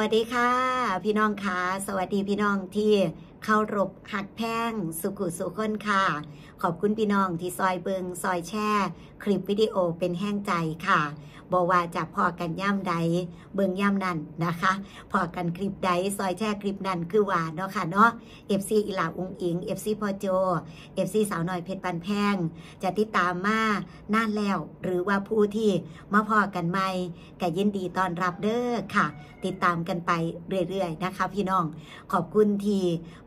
วัสดีค่ะ พี่น้องค่ะ สวัสดีพี่น้องที่เข้ารบหักแพงสุขุสุขนค่ะ ขอบคุณพี่น้องที่ซอยเบิงซอยแช่ คลิปวิดีโอเป็นแห้งใจค่ะ บอกว่าจะพอกันย่ำใดเบิงย่ำนั่นนะคะพอกันคลิปใดซอยแช่คลิปนั้นคือหวานเนาะค่ะเนาะ FC อีหลาอุงอิง FC พอโจ FC สาวน้อยเพชรปันแพง จะติดตามมานานแล้ว หรือว่าผู้ที่มาพอกันใหม่ก็ยินดีต้อนรับเด้อค่ะ ติดตามกันไปเรื่อยๆนะคะ พี่น้องขอบคุณที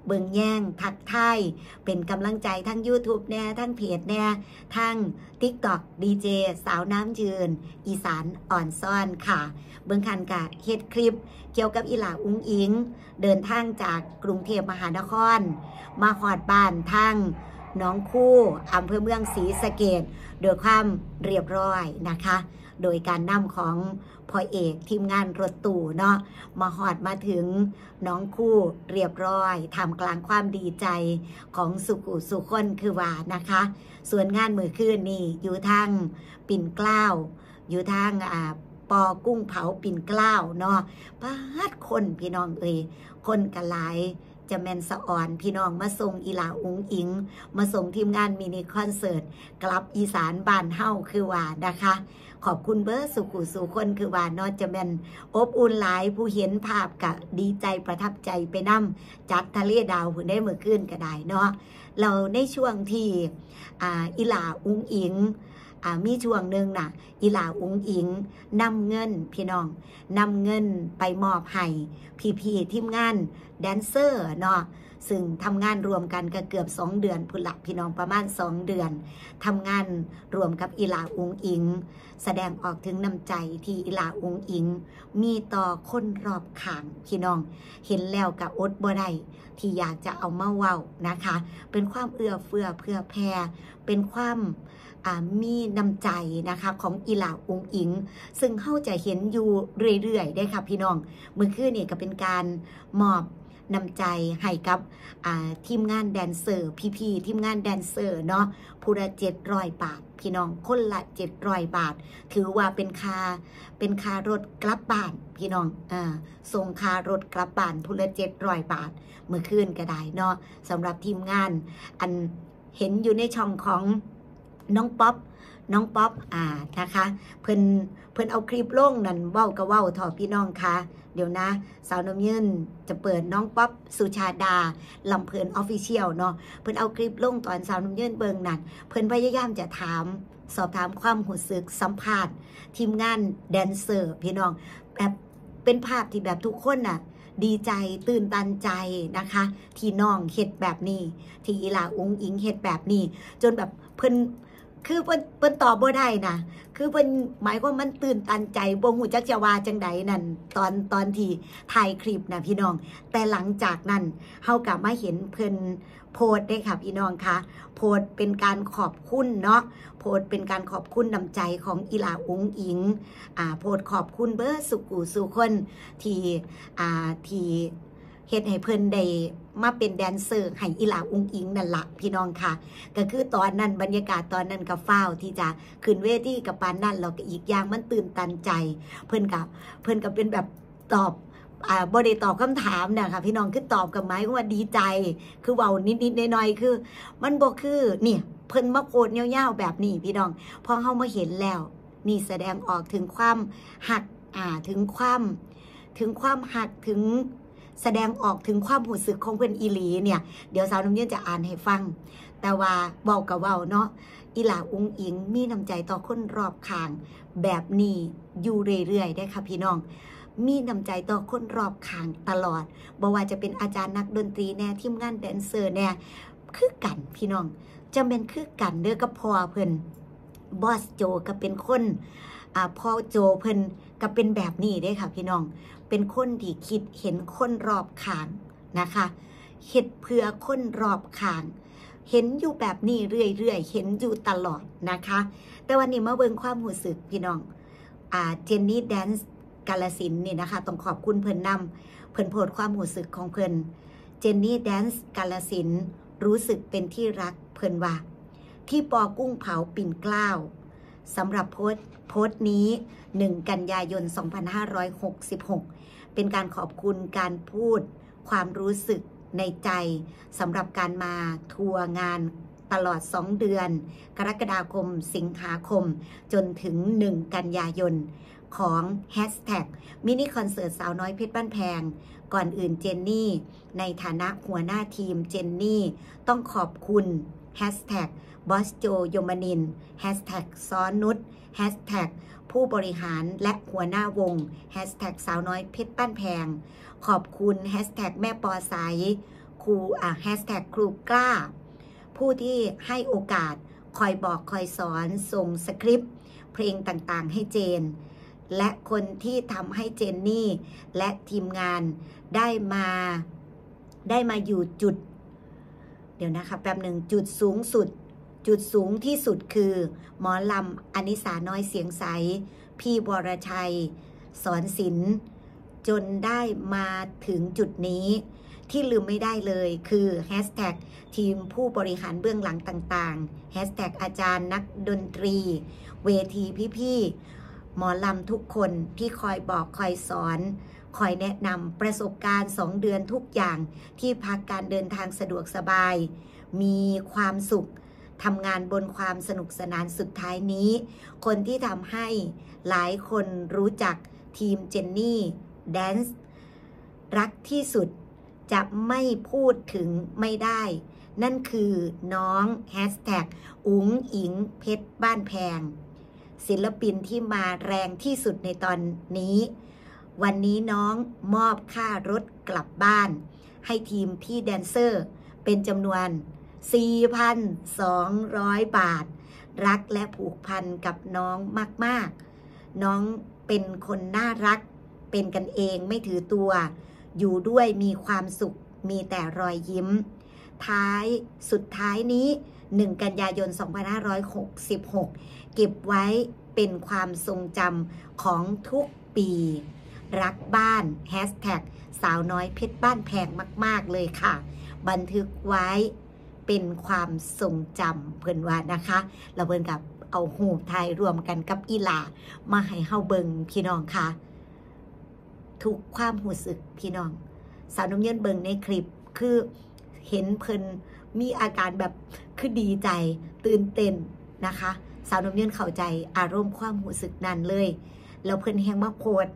เบิงแย่งทักทายเป็นกำลังใจทั้ง YouTube แน่ทั้งเพจแน่ทั้ง TikTok DJ สาวน้ำยืนอีสานอ่อนซ่อนค่ะ เบิงคันกะเฮ็ดคลิป เกี่ยวกับอีหลาอุ้งอิง เดินทางจากกรุงเทพมหานคร มาหอดบ้านทั้งน้องคู่อำเภอเมืองศรีสะเกดโดยความเรียบร้อยนะคะ โดยการนำของพ่อเอกทีมงานรถตู่เนาะมาหอดมาถึงน้องคู่เรียบร้อยทำกลางความดีใจของสุขุสุคนคือว่านะคะ ส่วนงานมือคืนนี่อยู่ทางปิ่นเกล้า อยู่ทางอ่าปอกุ้งเผาปิ่นเกล้าเนาะปาดคนพี่น้องเอ่ยคนกันหลายจะแมนสะอ่อนพี่น้องมาส่งอีหลาอุงอิง มาส่งทีมงานมินิคอนเสิร์ต กลับอีสานบ้านเฮาคือว่านะคะ ขอบคุณเบอร์สุขุสุคนคือว่าเนอะจะแมนอบอุ่นหลายผู้เห็นภาพกะดีใจประทับใจไปนำจัดทะเลดาวผู้ได้เมื่อคืนก็ได้เนาะเราในช่วงที่อ่าอีหลาอุงอิง มีช่วงหนึ่งน่ะอีหลาอุงอิงนำเงินพี่น้องนำเงินไปมอบให้พี่พี่ๆทีมงาน แดนเซอร์เนาะ ซึ่งทำงานรวมกันก็เกือบ 2 เดือนพุ่นละพี่น้องประมาณ 2 เดือนทำงานรวมกับอีลาอุงอิง แสดงออกถึงน้ำใจที่อีลาอุงอิง มีต่อคนรอบข้างพี่น้อง เห็นแล้วกับอดบ่ได้ที่อยากจะเอามาเว้านะคะ เป็นความเอื้อเฟื้อเพื่อแพรเป็นความมีน้ำใจนะคะของอีลาอุงอิง ซึ่งเข้าจะเห็นอยู่เรื่อยๆได้ค่ะพี่น้องมือคืนนี่ก็เป็นการมอบ นำใจให้กับทีมงานแดนเซอร์พี่ๆทีมงานแดนเซอร์เนาะผู้ละเจ็ดร้อยบาท พี่น้องคนละเจ็ดร้อยบาท ถือว่าเป็นคาเป็นคารถกลับบ้าน พี่น้องอ่าส่งคารถกลับบ้านผู้ละเจ็ดร้อยบาทเมื่อคืนก็ได้เนาะสำหรับทีมงาน อันเห็นอยู่ในช่องของน้องป๊อป น้องป๊อปอ่านะคะ เพิ่นเพิ่นเอาคลิปลงนั่นเว้าก็เว้าถอพี่น้องคะเดี๋ยวนะ สาวนมยืนจะเปิดน้องป๊อปสุชาดาลำเพลิน Official เนาะเพิ่นเอาคลิปลงตอนสาวนมยืนเบิงนั่นเพิ่นพยายามจะถามสอบถามความหูสึกสัมภาษณ์ทีมงานแดนเซอร์ พี่น้องแบบเป็นภาพที่แบบทุกคนน่ะดีใจตื่นตันใจนะคะ ที่น้องเฮ็ดแบบนี้ ที่อีหลาอุ้งอิงเฮ็ดแบบนี้ จนแบบเพิ่น คือเพิ่นเพิ่นตอบบ่ได้นะคือเพิ่นหมายความมันตื่นตันใจบ่ฮู้จักจะว่าจังใดนั่นตอนตอนที่ถ่ายคลิปนะพี่น้อง แต่หลังจากนั้นเฮากลับมาเห็นเพิ่นโพสต์ได้ค่ะพี่น้องคะโพสต์เป็นการขอบคุณเนาะโพสต์เป็นการขอบคุณน้ำใจของอีหลาอุงอิงอ่าโพสต์ขอบคุณเบอร์สุกูสุคนที่อ่าที่เฮ็ดให้เพิ่นได้ มาเป็นแดนเซอร์ให้อีหลาอุงอิงนั่นละพี่น้องค่ะ ก็คือตอนนั้นบรรยากาศตอนนั้นก็ฟ้าวที่จะขึ้นเวทีกับปานนั่นเราก็อีกอย่างมันตื่นตันใจ เพิ่อนกับเพิ่อนก็เป็นแบบตอบอ่าบ่ได้ตอบคำถามนะคะพี่น้องคือตอบกับไม้ว่าดีใจ คือเว้านิดๆหน่อยๆคือ มันบ่คือเนี่ยเพิ่นมาโพดยาๆแบบนี้พี่น้องพอเฮามาเห็นแล้ว นี่แสดงออกถึงความหักอ่าถึงความ ถึงความหักถึง แสดงออกถึงความหูสึกของเพื่อนอีหลีเนี่ย เดี๋ยวสาวน้ำเยืนจะอ่านให้ฟัง แต่ว่าเบากับเบาเนาะอีหลาอุ้งอิงมีน้ำใจต่อคนรอบข้าง แบบนี้อยู่เรื่อยๆได้ค่ะพี่น้องมีน้ำใจต่อคนรอบข้างตลอดบ่ว่าจะเป็นอาจารย์นักดนตรีแน่ทีมงานแดนเซอร์แน่คือกันพี่น้องจะเป็นคือกันเด้อกับพ่อเพิ่นบอสโจก็เป็นคนอ่าพ่อโจเพิ่นก็เป็นแบบนี้เด้ค่ะพี่น้อง เป็นคนที่คิดเห็นคนรอบข้างนะคะเห็ดเพื่อคนรอบข้าง เห็นอยู่แบบนี้เรื่อยๆ เห็นอยู่ตลอดนะคะ แต่วันนี้มาเบิ่งความรู้สึกพี่น้องอ่าเจนนี่แดนซ์กาลสินนี่นะคะต้องขอบคุณเพิ่นนำเพิ่นโพดความรู้สึกของเพิ่นเจนนี่แดนซ์กาลสินรู้สึกเป็นที่รักเพิ่นว่า ที่ปอกุ้งเผาปิ่นเกล้าสำหรับโพสโพสนี้ 1 กันยายน 2566 เป็นการขอบคุณการพูด ความรู้สึกในใจสำหรับการมาทัวร์งานตลอด 2 เดือน กรกฎาคม สิงหาคม จนถึง 1 กันยายน ของ Hashtag มินิคอนเสิร์ตสาวน้อยเพชรบ้านแพง ก่อนอื่นเจนนี่ ในฐานะหัวหน้าทีมเจนนี่ ต้องขอบคุณ Hashtag บอสโจโยมานิน Hashtag ซ้อนนุชผู้บริหารและหัวหน้าวงสาวน้อยเพชรบ้านแพง ขอบคุณแม่ปอสายครูอะ Hashtag ครูกล้า ผู้ที่ให้โอกาสคอยบอกคอยสอนส่งสคริปต์เพลงต่างๆให้เจน และคนที่ทำให้เจนนี่ และทีมงานได้มาได้มาอยู่จุด เดี๋ยวนะคะแป๊บหนึ่งจุดสูงสุด จุดสูงที่สุดคือ หมอลำอนิสาน้อยเสียงใส พี่วรชัย สอนศิลป์จนได้มาถึงจุดนี้ ที่ลืมไม่ได้เลยคือแฮชแท็กทีมผู้บริหารเบื้องหลังต่างๆแฮชแท็กอาจารย์นักดนตรี เวทีพี่ๆหมอลำทุกคนที่คอยบอกคอยสอน คอยแนะนำประสบการณ์ 2 เดือนทุกอย่างที่พักการเดินทางสะดวกสบาย มีความสุขทำงานบนความสนุกสนานสุดท้ายนี้ คนที่ทำให้หลายคนรู้จักทีมเจนนี่แดนซ์รักที่สุดจะไม่พูดถึงไม่ได้ นั่นคือน้องแฮชแท็กอุ๋งอิงเพชรบ้านแพง ศิลปินที่มาแรงที่สุดในตอนนี้ วันนี้น้องมอบค่ารถกลับบ้าน ให้ทีมพี่แดนเซอร์ เป็นจำนวน 4,200 บาท รักและผูกพันกับน้องมาก ๆ น้องเป็นคนน่ารัก เป็นกันเองไม่ถือตัว อยู่ด้วยมีความสุข มีแต่รอยยิ้ม ท้ายสุดท้ายนี้ 1 กันยายน 2566 เก็บไว้เป็นความทรงจำของทุกปี รักบ้านแฮชแท็กสาวน้อยเพชรบ้านแพงมาก ๆ เลยค่ะ บันทึกไว้เป็นความทรงจำเพื่อนว่านะคะเราเพิ่นกับเอาหูไทยรวมกันกับอีหลา มาให้เฮาเบิงพี่น้องค่ะทุกความหูสึกพี่น้อง สาวน้ำเยินเบิงในคลิปคือเห็นเพิ่นมีอาการแบบคือดีใจตื่นเต้นนะคะ สาวน้ำเยินเข้าใจอารมณ์ความหูสึกนั้นเลย แล้วเพิ่นแหงมาโพด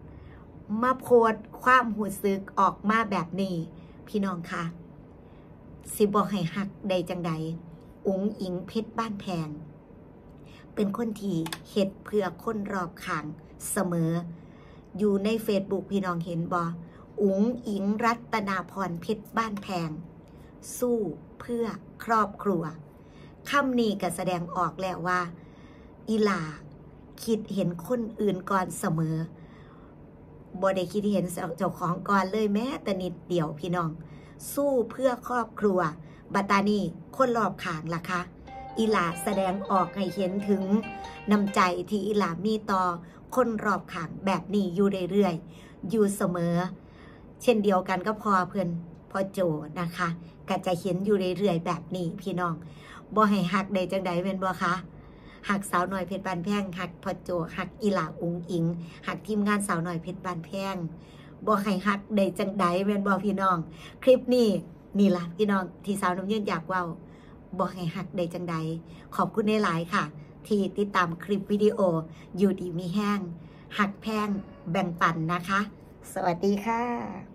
มาโพดความหูสึกออกมาแบบนี้ พี่น้องคะสิบอกให้หักใดจังใดอุ๋งอิงเพชรบ้านแพง เป็นคนที่เฮ็ดเพื่อคนรอบข้างเสมอ อยู่ในเฟซบุ๊กพี่น้องเห็นบออุ๋งอิงรัตนาพรเพชรบ้านแพง สู้เพื่อครอบครัวคำนี้ก็แสดงออกแล้วว่า อีหลาคิดเห็นคนอื่นก่อนเสมอ บ่ได้คิดเห็นเจ้าของก่อนเลยแม้แต่นิดเดียวพี่น้อง สู้เพื่อครอบครัว บัตานีคนรอบข้างล่ะคะอีหลาแสดงออกให้เห็นถึงน้ำใจที่อีหลามีต่อคนรอบข้างแบบนี้อยู่เรื่อยๆอยู่เสมอ เช่นเดียวกันก็พอเพื่อนพอโจนะคะก็จะเห็นอยู่เรื่อยๆแบบนี้พี่น้องบ่ให้หักใดจังใดเป็นบ่คะ หักสาวหน่อยเพชรบานแพงหักพอโจหักอีหลาอุงอิงหักทีมงานสาวหน่อยเพชรบานแพงบ่ให้หักใดจังใดเป็นบ่พี่น้อง คลิปนี้นี่ล่ะพี่น้องที่สาวน้ำเยืนอยากเว่าบ่ให้หักใดจังใดขอบคุณในหลายค่ะ ที่ติดตามคลิปวิดีโออยู่ดีมีแห้งหักแพงแบ่งปันนะคะ สวัสดีค่ะ